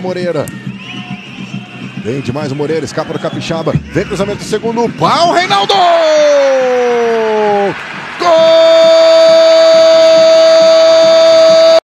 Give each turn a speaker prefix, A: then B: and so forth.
A: Moreira. Vem demais o Moreira, escapa do Capixaba. Vem cruzamento segundo pau, Reinaldo!